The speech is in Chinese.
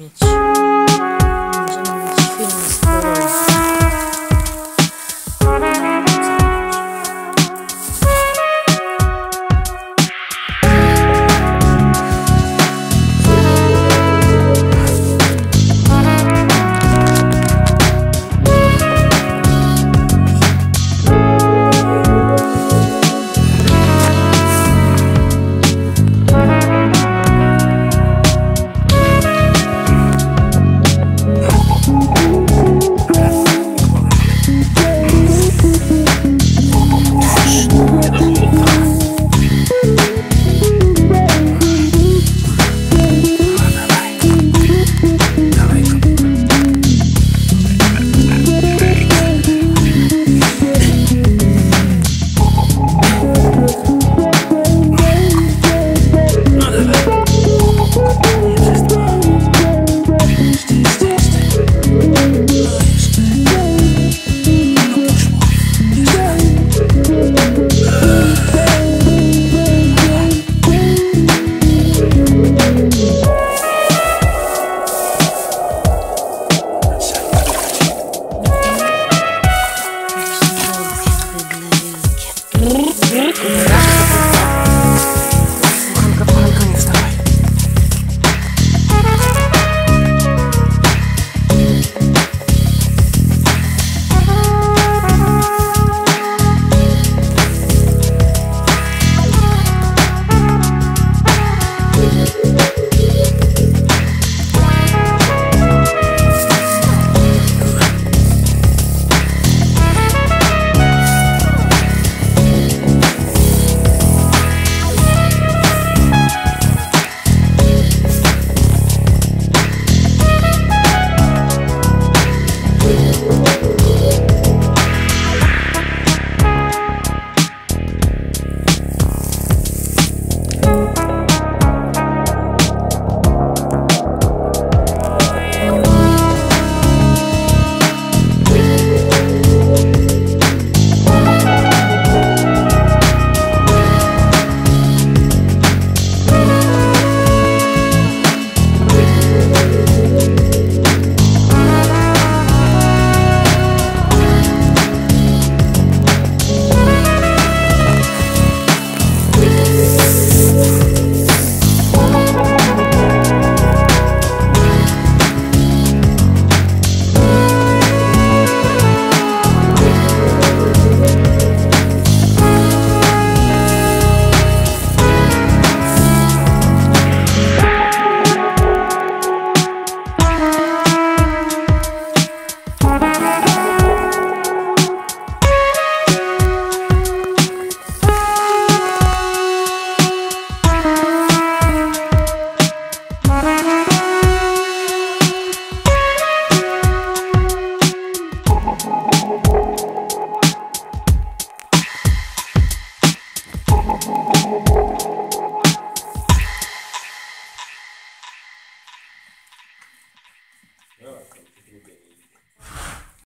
一起